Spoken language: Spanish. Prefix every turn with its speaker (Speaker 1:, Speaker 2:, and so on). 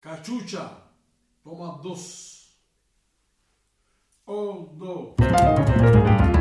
Speaker 1: Cachucha, toma dos. Oh, Un, dos.